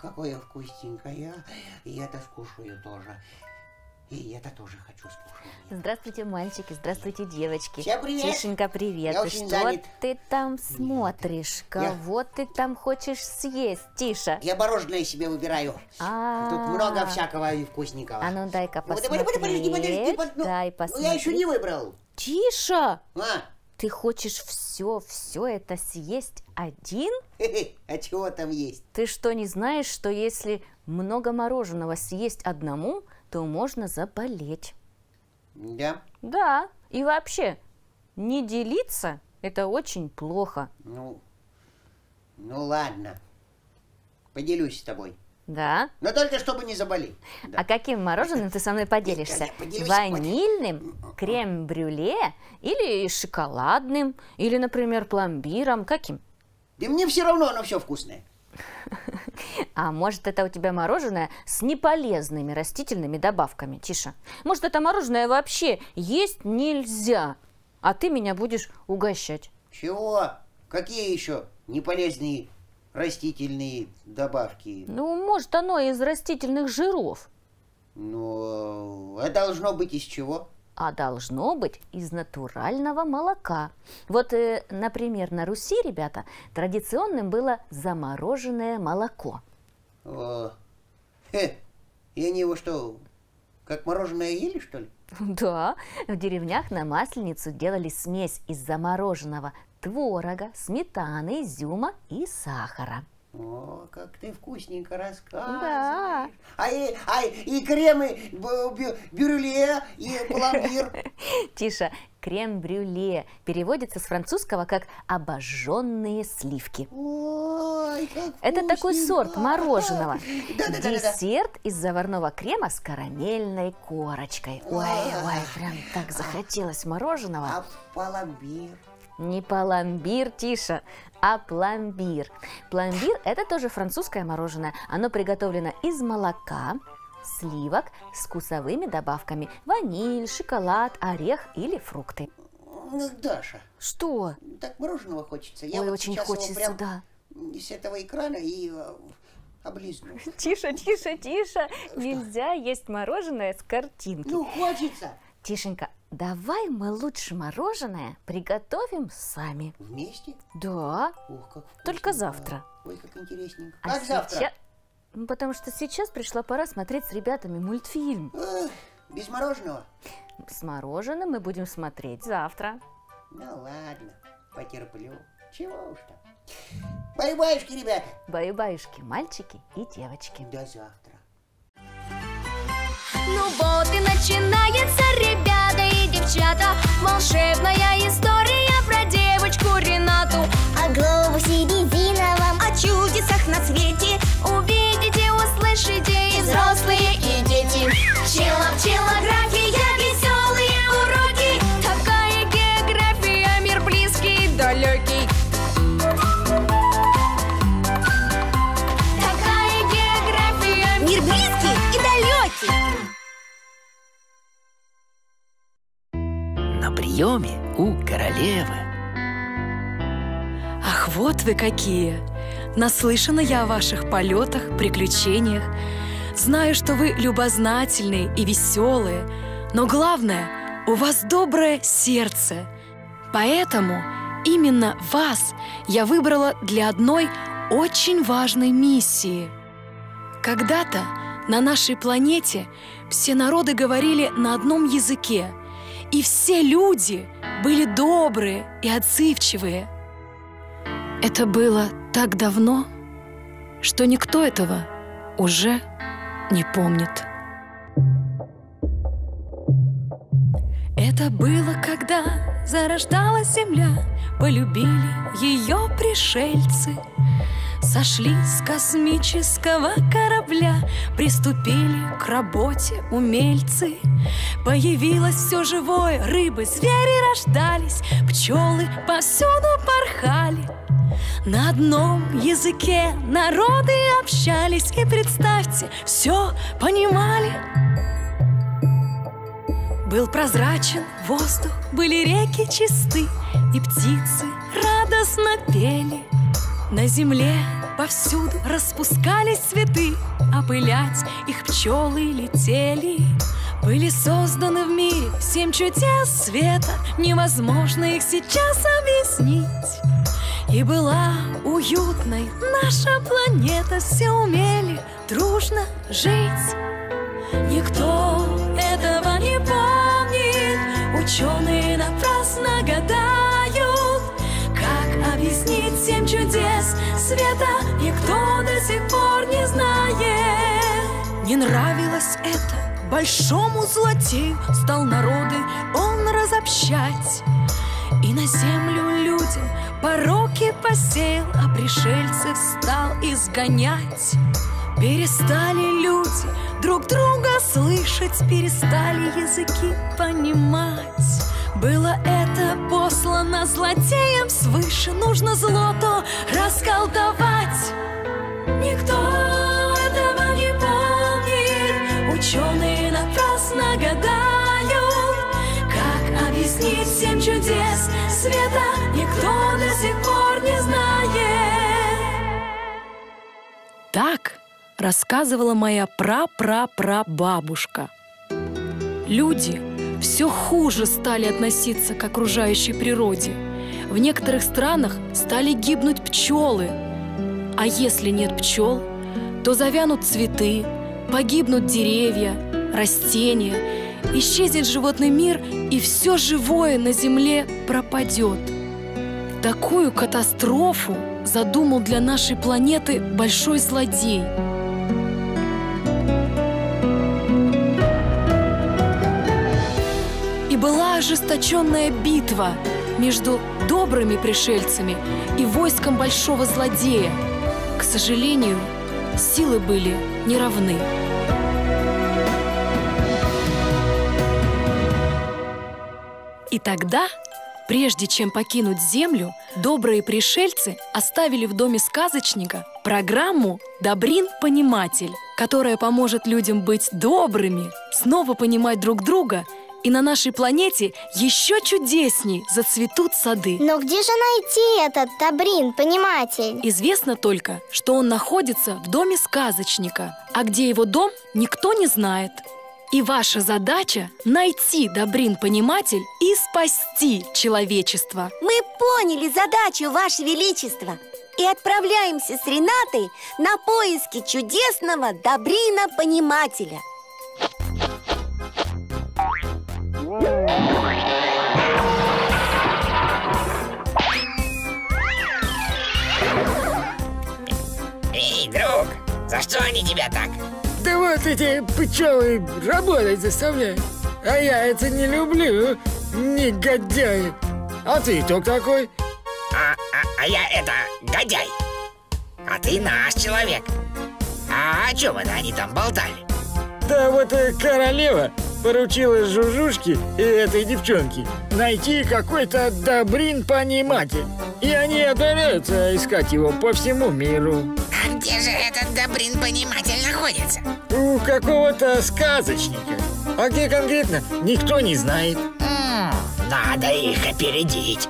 такое вкусненькое. И это скушаю тоже. И это тоже хочу скушать. Здравствуйте, мальчики, здравствуйте, девочки. Всем привет. Тишенька, привет. Я Ты что занят. ты там смотришь? Кого ты там хочешь съесть, Тиша? Я мороженое себе выбираю. А, Тут много всякого и вкусненького. А ну дай-ка Ну, подожди, подожди, подожди, подожди, посмотреть. под- ну, Дай Ну, я еще посмотреть. не выбрал. Тиша, А, ты хочешь все, все это съесть один? а чего там есть? Ты что, не знаешь, что если много мороженого съесть одному, то можно заболеть? Да, Да, и вообще, не делиться – это очень плохо. ну, ну ладно. Поделюсь с тобой. Да? Но только чтобы не заболеть. Да. А каким мороженым ты со мной поделишься? Ванильным, крем-брюле или шоколадным, или, например, пломбиром? Каким? Да мне все равно, оно все вкусное. А может, это у тебя мороженое с неполезными растительными добавками, Тиша? Может, это мороженое вообще есть нельзя, а ты меня будешь угощать? Чего? Какие еще неполезные растительные добавки? Ну, может, оно из растительных жиров, Ну, а должно быть из чего? а должно быть из натурального молока. Вот, э, например, на Руси, ребята, традиционным было замороженное молоко. О, хе, и они его что, как мороженое ели, что ли? Да, в деревнях на масленицу делали смесь из замороженного творога, сметаны, изюма и сахара. О, как ты вкусненько рассказываешь. Да. А и, а и кремы, бю- и пломбир. Тиша, крем-брюле переводится с французского как «обожженные сливки». Ой, как Это такой сорт мороженого. Десерт из заварного крема с карамельной корочкой. Ой, ой, прям так захотелось мороженого. А пломбир? Не пломбир, Тиша, а пломбир. Пломбир – это тоже французское мороженое. Оно приготовлено из молока, сливок с вкусовыми добавками. Ваниль, шоколад, орех или фрукты. Ну, Даша, Что? так мороженого хочется. Я Ой, вот очень хочется, прям да. с этого экрана и э, облизну. Тише, тише, тише. Нельзя есть мороженое с картинки. Ну, хочется. Тишенька, давай мы лучше мороженое приготовим сами. Вместе? Да, Ох, как только вкусненько. завтра. Ой, как интересненько. а как завтра? сейчас... Ну, Потому что сейчас пришла пора смотреть с ребятами мультфильм. Эх, без мороженого? С мороженым мы будем смотреть завтра. Ну ладно, потерплю. Чего уж там. Бай-баюшки, ребята. Баю-баюшки, мальчики и девочки. До завтра. Ну вот и начинается, ребята девчата Волшебная приеме у королевы. Ах, вот вы какие! Наслышана я о ваших полетах, приключениях. Знаю, что вы любознательные и веселые, но главное, у вас доброе сердце. Поэтому именно вас я выбрала для одной очень важной миссии. Когда-то на нашей планете все народы говорили на одном языке, и все люди были добрые и отзывчивые. Это было так давно, что никто этого уже не помнит. Это было, когда зарождалась земля, полюбили ее пришельцы. Сошли с космического корабля, приступили к работе умельцы. Появилось все живое, рыбы, звери рождались, пчелы повсюду порхали. На одном языке народы общались И представьте, все понимали Был прозрачен воздух, были реки чисты И птицы радостно пели На земле Повсюду распускались цветы, Опылять их пчелы летели. Были созданы в мире семь чудес света, Невозможно их сейчас объяснить. И была уютной наша планета, Все умели дружно жить. Никто этого не помнит, Ученые нравилось это большому злодею, Стал народы он разобщать. И на землю людям пороки посеял, А пришельцев стал изгонять. Перестали люди друг друга слышать, Перестали языки понимать. Было это послано злодеям свыше, Нужно злото расколдовать. Света, Никто до сих пор не знает. Так рассказывала моя пра-пра-пра-бабушка. Люди все хуже стали относиться к окружающей природе. В некоторых странах стали гибнуть пчелы. А если нет пчел, то завянут цветы, погибнут деревья, растения, исчезнет животный мир, и все живое на земле пропадет. Такую катастрофу задумал для нашей планеты большой злодей – И была ожесточенная битва между добрыми пришельцами и войском большого злодея. К сожалению, силы были неравны. И тогда, прежде чем покинуть Землю, добрые пришельцы оставили в доме сказочника программу «Добрин-пониматель», которая поможет людям быть добрыми, снова понимать друг друга и на нашей планете еще чудесней зацветут сады. Но где же найти этот Добрин, пониматель? Известно только, что он находится в доме сказочника, а где его дом, никто не знает. И ваша задача – найти Добрин-пониматель и спасти человечество. Мы поняли задачу, Ваше Величество И отправляемся с Ренатой на поиски чудесного Добрина-понимателя Эй, друг, за что они тебя так? Вот эти пчелы работать заставляют. А я это не люблю, негодяи. А ты кто такой? А, а, а я это, Годяй. А ты наш человек. А о чем это они там болтали? Да вот э, королева поручила Жужушке и этой девчонке найти какой-то Добрин-пониматель. И они отправляются искать его по всему миру. А где же этот Добрин-пониматель находится? У какого-то сказочника. А где конкретно, никто не знает. М, надо их опередить.